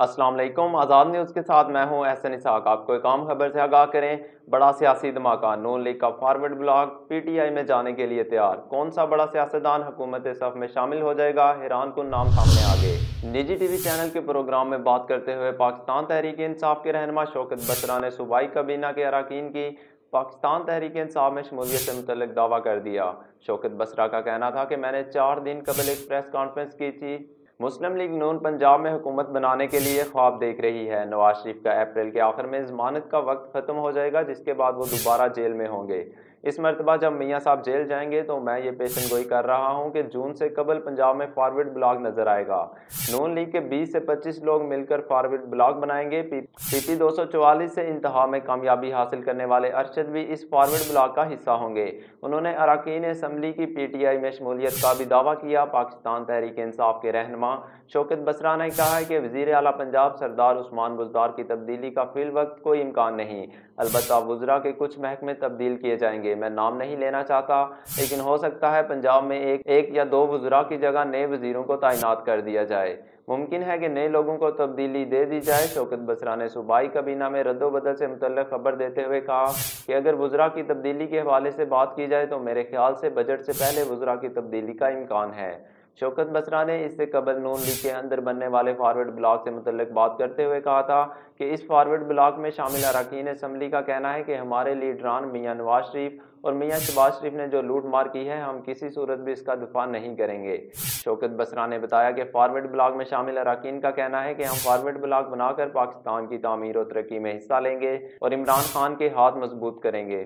السلام علیکم، آزاد نیوز کے ساتھ میں ہوں احسن اسحاق۔ آپ کو ایک عام خبر سے آگاہ کریں، بڑا سیاسی دھماکہ۔ نون لیگ کا forward block P T I میں جانے کے لیے تیار۔ کون سا بڑا سیاستدان حکومت صف میں شامل ہو جائے گا؟ حیران کن نام سامنے آگے۔ نجی ٹی وی چینل کے پروگرام میں بات کرتے ہوئے پاکستان تحریک انصاف کے رہنما شوکت بسرا نے صوبائی کابینہ کے اراکین کی پاکستان تحریک انصاف میں شمولیت سے متعلق دعویٰ کر دیا۔ شوکت بسرا کا کہنا تھا کہ میں نے چار دن قبل ایک پریس کانفرنس کی تھی۔ مسلم لیگ نون پنجاب میں حکومت بنانے کے لیے خواب دیکھ رہی ہے۔ نواز شریف کا اپریل کے آخر میں ضمانت کا وقت ختم ہو جائے گا، جس کے بعد وہ دوبارہ جیل میں ہوں گے۔ اس مرتبہ جب میاں صاحب جیل جائیں گے تو میں یہ پیشن گوئی کر رہا ہوں کہ جون سے قبل پنجاب میں فارورڈ بلاگ نظر آئے گا۔ نون لیگ کے بیس سے پچیس لوگ مل کر فارورڈ بلاگ بنائیں گے۔ پی پی دو سو چوالیس سے انتہا میں کامیابی حاصل کرنے والے ارشد بھی اس فارورڈ بلاگ کا حصہ ہوں گے۔ انہوں نے اراکین اسمبلی کی پی ٹی آئی میں شمولیت کا بھی دعویٰ کیا۔ پاکستان تحریک انصاف کے رہنما شوکت بسرا نے کہا ہے کہ وزیر اعلیٰ پنجاب سردار عثمان بزدار کی تبدیلی کا فی الوقت کوئی امکان نہیں۔ البتہ وزراء کے کچھ محکمے تبدیل کیے جائیں گے۔ گے میں نام نہیں لینا چاہتا۔ لیکن ہو سکتا ہے پنجاب میں ایک ایک یا دو وزراء کی جگہ نئے وزیروں کو تعینات کر دیا جائے۔ ممکن ہے کہ نئے لوگوں کو تبدیلی دے دی جائے۔ شوکت بسرا نے صوبائی کابینہ میں رد و بدل سے متعلق خبر دیتے ہوئے کہا کہ اگر وزراء کی تبدیلی کے حوالے سے بات کی جائے تو میرے خیال سے بجٹ سے پہلے وزراء کی تبدیلی کا امکان ہے۔ شوکت بسرا نے اس سے قبل نون لیگ کے اندر بننے والے فارورڈ بلاک سے متعلق بات کرتے ہوئے کہا تھا کہ اس فارورڈ بلاک میں شامل اراکین اسمبلی کا کہنا ہے کہ ہمارے لیڈران میاں نواز شریف اور میاں شباز شریف نے جو لوٹ مار کی ہے، ہم کسی صورت بھی اس کا دفاع نہیں کریں گے۔ شوکت بسرا نے بتایا کہ فارورڈ بلاک میں شامل اراکین کا کہنا ہے کہ ہم فارورڈ بلاک بنا کر پاکستان کی تعمیر و ترقی میں حصہ لیں گے اور عمران خان کے ہاتھ مضبوط کریں گے۔